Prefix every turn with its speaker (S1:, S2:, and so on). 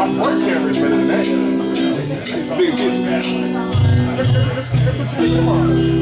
S1: My front camera's better the that.
S2: Big bitch.
S1: Come on.